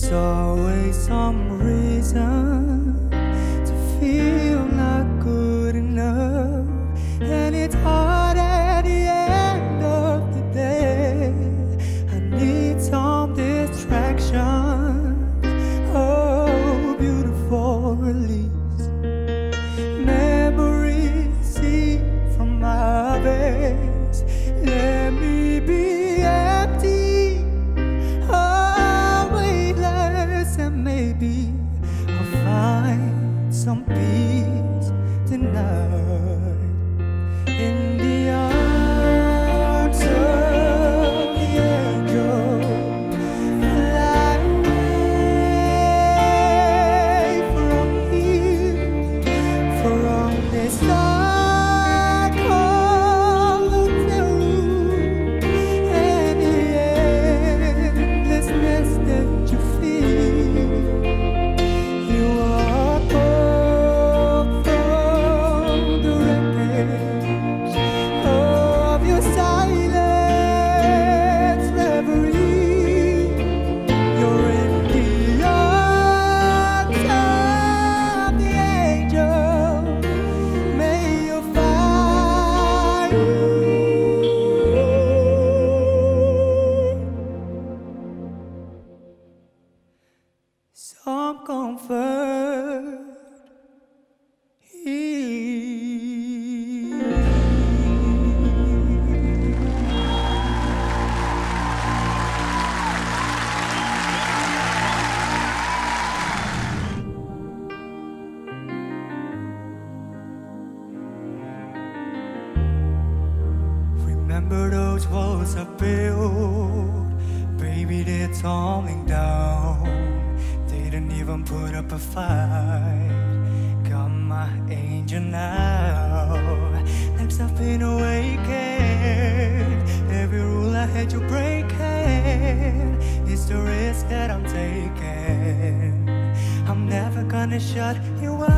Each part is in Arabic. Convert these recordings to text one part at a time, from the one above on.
There's always some reason Remember oh, those walls I built Baby, they're tumbling down. They Didn't even put up a fight. Got my angel now. Next I've been awakened. Every rule I had you breaking. It's the risk that I'm taking. I'm never gonna shut you out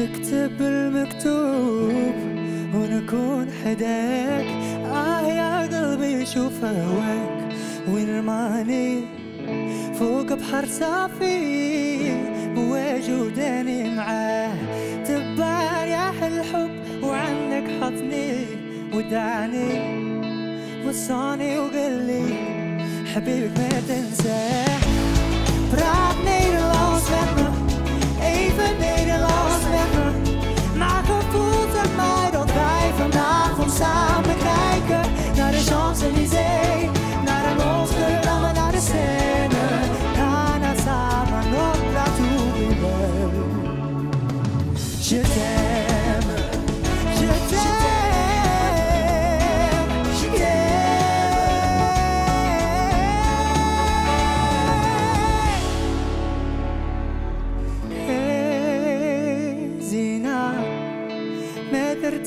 نكتب المكتوب ونكون حداك. آه يا قلبي شوف هواك ويرماني فوق بحر صافي وجوداني معاه. تبار يا الحب وعنك حطني ودعني وصاني وقلي حبيبي حبيبك ما تنساه.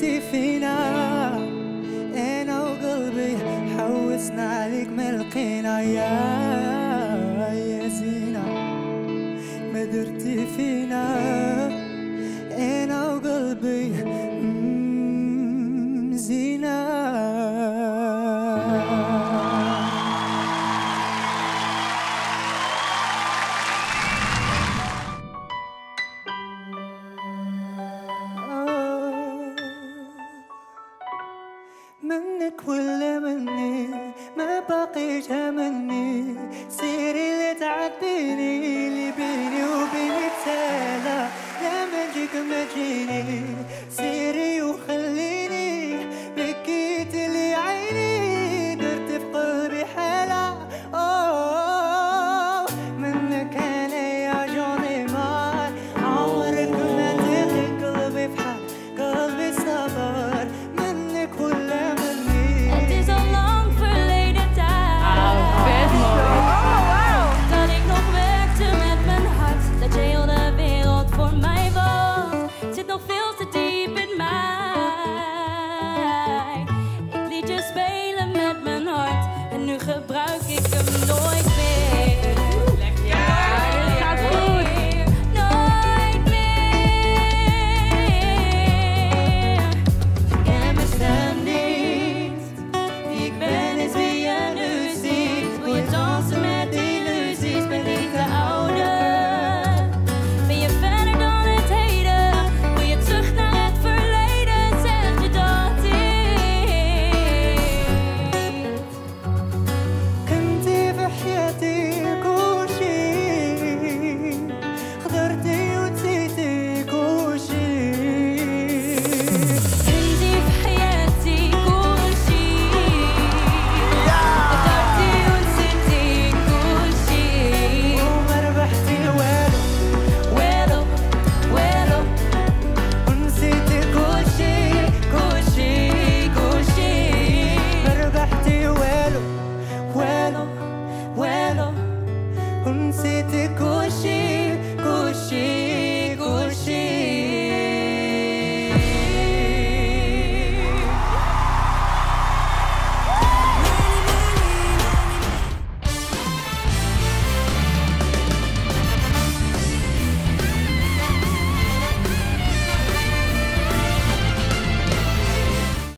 انتي فينا. أنا وقلبي حوسنا عليك ملقينا يا ياسينا. ما درتي فينا. وجهها مني سيري اللي تعديني اللي بيني وبينك سالا يا منجيك ما تجيني.